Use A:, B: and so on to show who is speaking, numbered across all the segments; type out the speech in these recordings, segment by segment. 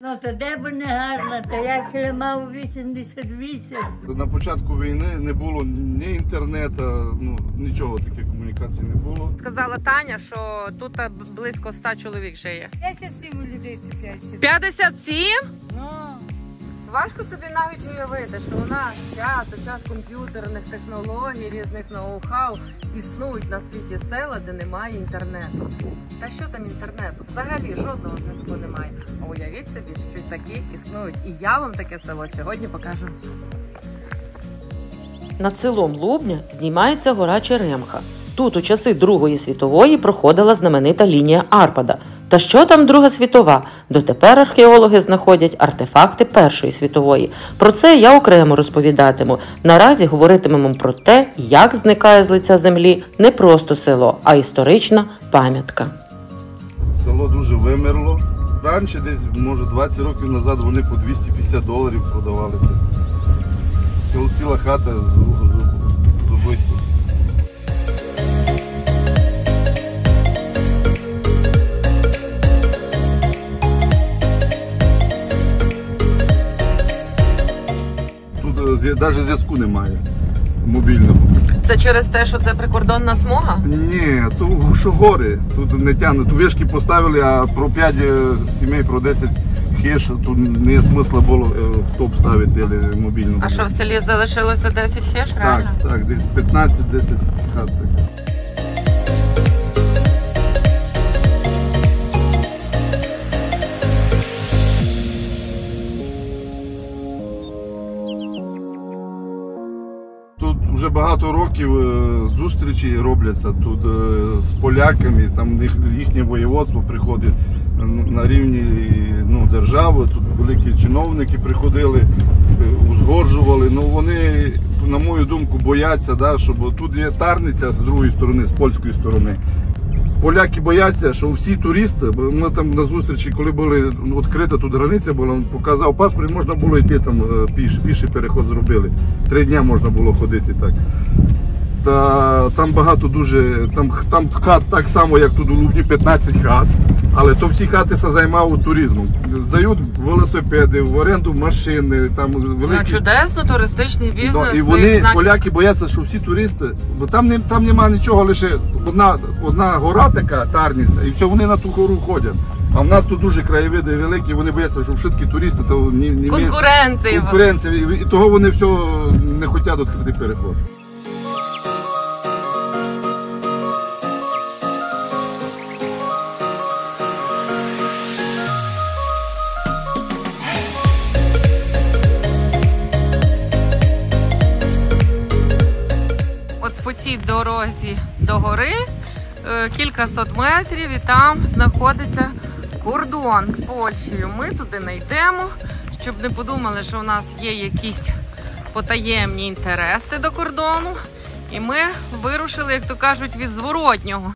A: Ну, то де б не гарно, то я ще мав 88.
B: На початку війни не було ні інтернету, ну нічого таких комунікацій не було.
C: Сказала Таня, що тут близько 100 чоловік живе.
A: 57 людей чекають.
C: 57?
A: Ну,
C: Важко собі навіть уявити, що у нас час, у час комп'ютерних технологій, різних ноу-хау існують на світі села, де немає інтернету. Та що там інтернету? Взагалі жодного зв'язку немає. А уявіть собі, що такі існують. І я вам таке село сьогодні покажу.
D: Над селом Лубня здіймається гора Черемха. Тут у часи Другої світової проходила знаменита лінія Арпада. Та що там Друга світова? Дотепер археологи знаходять артефакти Першої світової. Про це я окремо розповідатиму. Наразі говоритимемо про те, як зникає з лиця землі не просто село, а історична пам'ятка.
B: Село дуже вимерло. Раніше, десь, може, 20 років назад вони по 250 доларів продавалися. Ціла, хата навіть зв'язку немає мобільного.
C: Це через те, що це прикордонна смуга?
B: Ні, то що гори, тут не тягнуть. Тут вишки поставили, а про 5 сімей, про 10 хиш, тут не смисла було в топ ставити мобільну.
C: А що в селі залишилося 10 хеш?
B: Так, так, десь 15-10 хат. Багато років е, зустрічі робляться тут е, з поляками, там їхнє воєводство приходить на рівні ну, держави. Тут великі чиновники приходили, е, узгоджували. Ну вони, на мою думку, бояться, да, щоб тут є тарниця з другої сторони, з польської сторони. Поляки бояться, що всі туристи, ми там на зустрічі, коли були відкрита тут границя, була, він показав паспорт, можна було йти там піше, піш, піший переход зробили. Три дні можна було ходити так. Та там багато дуже, там, там хат так само, як тут у Лубні, 15 хат, але то всі хати се займають туризмом. Здають велосипеди, в оренду машини, там
C: Ну,
B: великі.
C: чудесно, туристичний бізнес.
B: Да, і вони,
C: значить-
B: поляки, бояться, що всі туристи, бо там, не, там немає нічого, лише одна, одна гора така, тарниця, і все, вони на ту гору ходять. А в нас тут дуже краєвиди великі, вони бояться, що швидкі туристи, то ні, ні
C: Конкуренція.
B: конкуренція, і, і того вони все не хочуть відкрити переход.
C: Цій дорозі до гори кілька сот метрів і там знаходиться кордон з Польщею. Ми туди не йдемо, щоб не подумали, що у нас є якісь потаємні інтереси до кордону. І ми вирушили, як то кажуть, від зворотнього.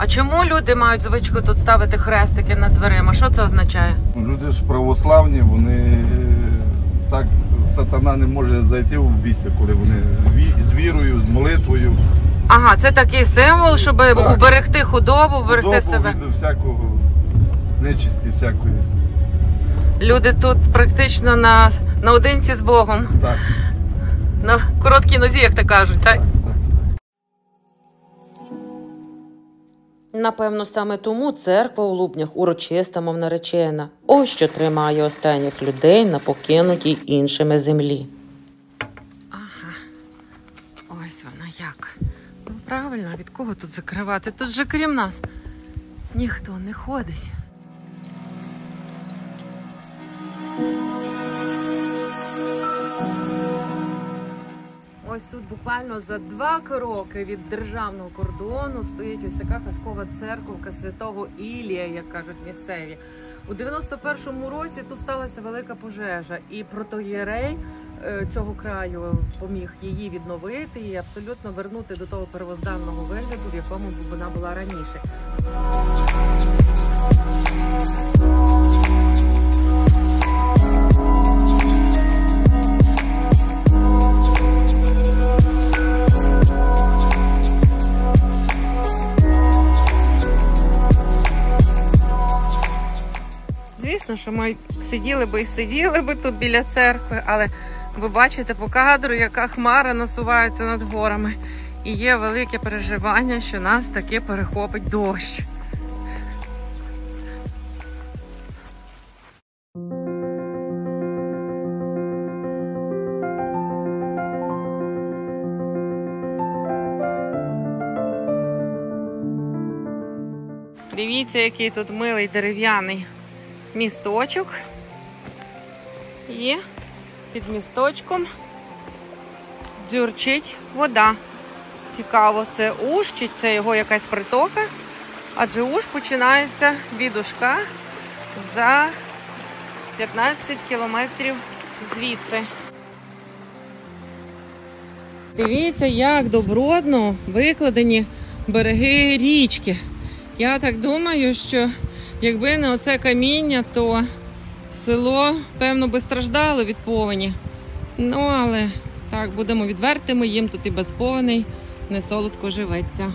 C: А чому люди мають звичку тут ставити хрестики над дверима? Що це означає?
B: Люди ж православні, вони е, так сатана не може зайти в бійся, коли вони з вірою, з молитвою.
C: Ага, це такий символ, щоб
B: Так.
C: уберегти худобу, уберегти
B: Худобу
C: себе.
B: від всякого нечисті, всякої.
C: Люди тут практично на наодинці з Богом,
B: Так,
C: на короткій нозі, як то кажуть, так?
D: Напевно, саме тому церква у Лубнях урочиста, мов наречена. Ось що тримає останніх людей на покинутій іншими землі.
C: Ага. Ось вона як. Ну правильно, від кого тут закривати? Тут же крім нас ніхто не ходить. Ось тут буквально за два кроки від державного кордону стоїть ось така казкова церковка святого Ілія, як кажуть місцеві. У 91-му році тут сталася велика пожежа, і протоєрей е, цього краю поміг її відновити і абсолютно вернути до того первозданного вигляду, в якому вона була раніше. Звісно, що ми сиділи би і сиділи би тут біля церкви, але ви бачите по кадру, яка хмара насувається над горами. І є велике переживання, що нас таки перехопить дощ. Дивіться, який тут милий дерев'яний місточок. І під місточком дзюрчить вода. Цікаво, це уж чи це його якась притока. Адже уж починається від ушка за 15 кілометрів звідси. Дивіться, як добротно викладені береги річки. Я так думаю, що якби не оце каміння, то село, певно, би страждало від повені. Ну, але так, будемо відвертими, їм тут і без повеней не солодко живеться.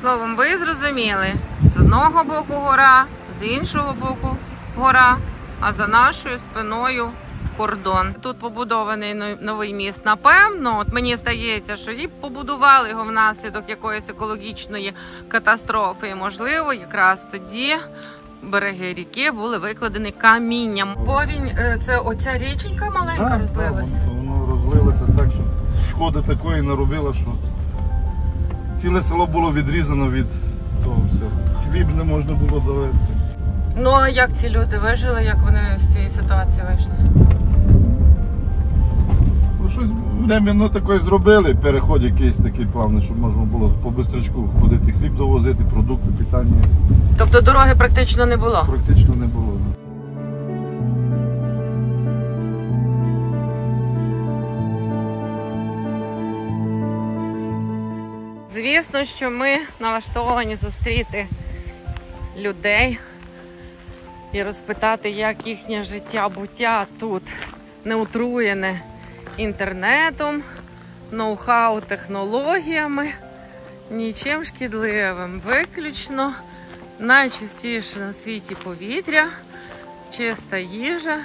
C: Словом, ви зрозуміли, з одного боку гора, з іншого боку гора, а за нашою спиною кордон. Тут побудований новий міст. Напевно, от мені здається, що і побудували його внаслідок якоїсь екологічної катастрофи. І, можливо, якраз тоді береги ріки були викладені камінням. Повінь е, це оця річенька маленька
B: Так,
C: розлилась.
B: так, Воно розлилося так, що шкоди такої наробило, що ціле село було відрізано від того всього. Хліб не можна було довести.
C: Ну а як ці люди вижили, як вони з цієї ситуації вийшли?
B: Ну, временно таке зробили, переход якийсь такий плавний, щоб можна було по бистрячку ходити, хліб довозити, продукти, питання
C: Тобто дороги практично не було.
B: практично не було.
C: Звісно, що ми налаштовані зустріти людей і розпитати, як їхнє життя, буття тут не отруєне інтернетом, ноу-хау технологіями, нічим шкідливим. Виключно найчистіше на світі повітря, чиста їжа.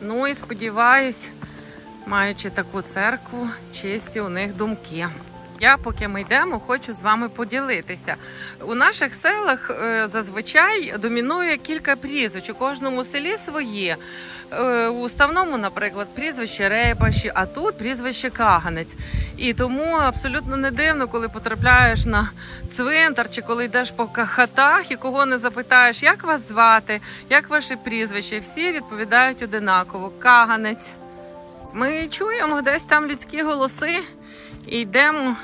C: Ну і сподіваюсь, маючи таку церкву, чисті у них думки. Я, поки ми йдемо, хочу з вами поділитися. У наших селах е, зазвичай домінує кілька прізвищ. У кожному селі своє. Е, у ставному, наприклад, прізвище Рейпаші, а тут прізвище Каганець. І тому абсолютно не дивно, коли потрапляєш на цвинтар чи коли йдеш по хатах і кого не запитаєш, як вас звати, як ваше прізвище. Всі відповідають одинаково Каганець. Ми чуємо десь там людські голоси і йдемо,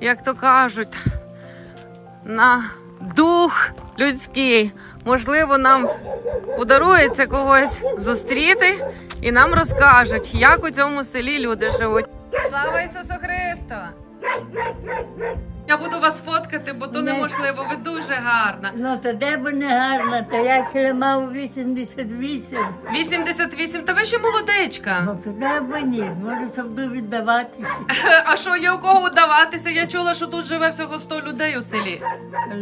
C: як то кажуть, на дух людський. Можливо, нам подарується когось зустріти і нам розкажуть, як у цьому селі люди живуть. Слава Ісусу Христу! Я буду вас фоткати, бо то
A: Не.
C: неможливо. Ви дуже гарна.
A: Ну, то де б не гарна, то я ще мав 88.
C: 88, та ви ще молодечка.
A: Ну, то де б ні, може, щоб буду віддаватися.
C: А що є у кого вдаватися? Я чула, що тут живе всього 100 людей у селі.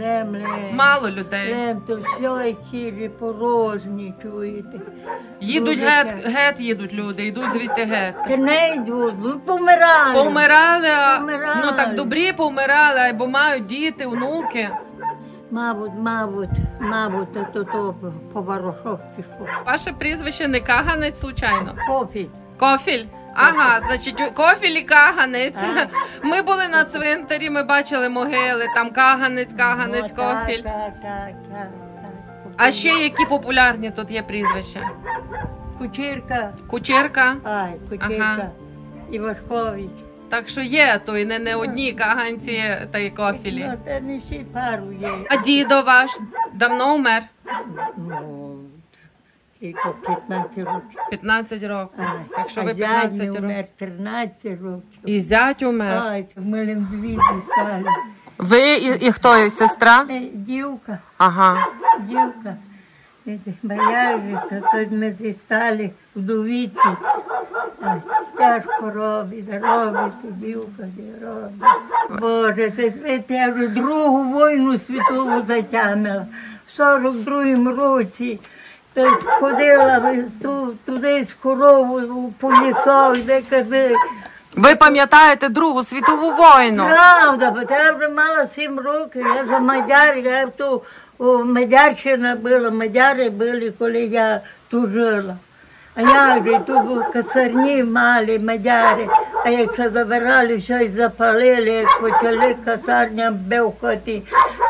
A: Лем, лем.
C: Мало людей.
A: Лем, то все хірі порожні, чуєте.
C: Їдуть гет, гет їдуть люди, йдуть звідти гет.
A: Та не йдуть, ну помирали.
C: Повмирали, а-
A: Помирали.
C: ну так добрі повмирали, або мають діти, онуки.
A: Мабуть, мабуть, мабуть, то, то, то по ворошок пішло.
C: Ваше прізвище не каганець, случайно.
A: Кофі.
C: Кофіль. Ага, значить, кофіль і каганець.
A: Так.
C: Ми були на цвинтарі, ми бачили могили, там каганець, каганець, кофіль.
A: Так, так, так, так.
C: А ще які популярні тут є прізвища?
A: Кучірка.
C: Кучерка.
A: Ай, Кучірка.
C: Ага.
A: Івашкович.
C: Так що є, то і не, не одні каганці та й кофілі.
A: Ну, та не всі пару є.
C: А дідо ваш давно умер?
A: Ну, тільки 15 років.
C: 15 років. Так що
A: а
C: ви
A: зять
C: 15 років.
A: умер 13 років.
C: І зять умер.
A: Ай, ми лим дві стали.
C: Ви і, і хто? І сестра?
A: Е, Дівка,
C: Ага.
A: дівка. Боявся, то ми зістали вдовіці. Тяжко робить, робить, дівка, де робить. Боже, це, я вже Другу війну світову затягнула. В 42-му році та ходила ту, туди з коровою по лісах, де казали.
C: Ви пам'ятаєте Другу світову війну?
A: Правда, бо я вже мала сім років, я за Мадяр, я о, Мадярщина була, Мадяри були, коли я тут жила. А як же тут були касарні мали, Мадяри, а як це забирали, все і запалили, як почали касарням бевхати,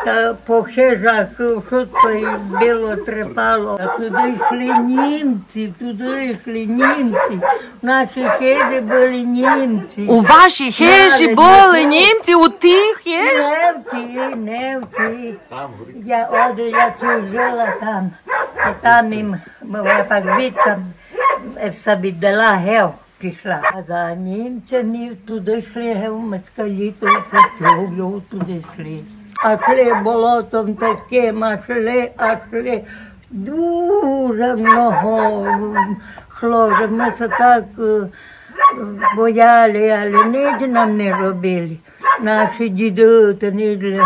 A: та по хижах шутко і біло трепало. А туди йшли німці, туди йшли німці. Наші хижі були німці.
C: У вашій хижі
A: Мали
C: були німці, у тих хижі?
A: Невці, невці. Я от я тут жила там, і там їм, я так відтам собі дала гев пішла. А за німцями туди йшли гев москалі, то чого його туди йшли. А йшли болотом таким, а йшли, а йшли. Дуже много йшло, вже ми це так е, бояли, але ніч нам не робили. Наші діди, то ніч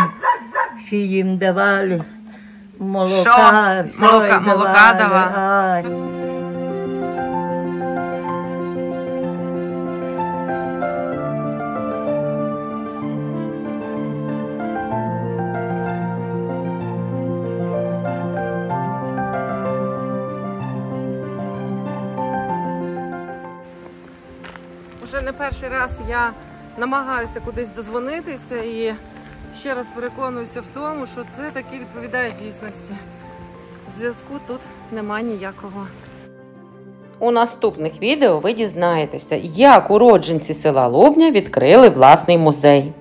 A: ще їм давали молока.
C: Що?
A: все
C: Молока-
A: й
C: молока
A: давали.
C: Не перший раз я намагаюся кудись дозвонитися і ще раз переконуюся в тому, що це таки відповідає дійсності. Зв'язку тут нема ніякого.
D: У наступних відео ви дізнаєтеся, як уродженці села Лубня відкрили власний музей.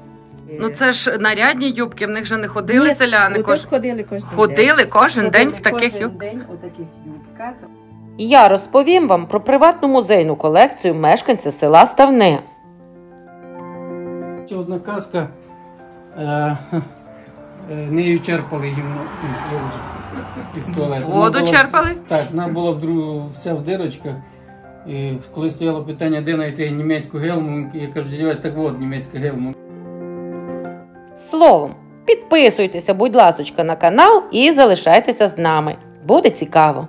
C: Ну це ж нарядні юбки, в них же не ходили
E: Ні,
C: селяни. Кож...
E: ходили кожен
C: Ходили
E: день.
C: кожен день в таких юбках.
D: Я розповім вам про приватну музейну колекцію мешканця села Ставне.
F: Ще одна казка. Е, е, нею черпали гімно ну, воду із туалету.
C: Воду черпали?
F: Так, вона була вдру, вся в дирочках. І коли стояло питання, де знайти німецьку гелму, я кажу, дядя, так от німецька гелма.
D: Словом, підписуйтеся, будь ласочка, на канал і залишайтеся з нами. Буде цікаво.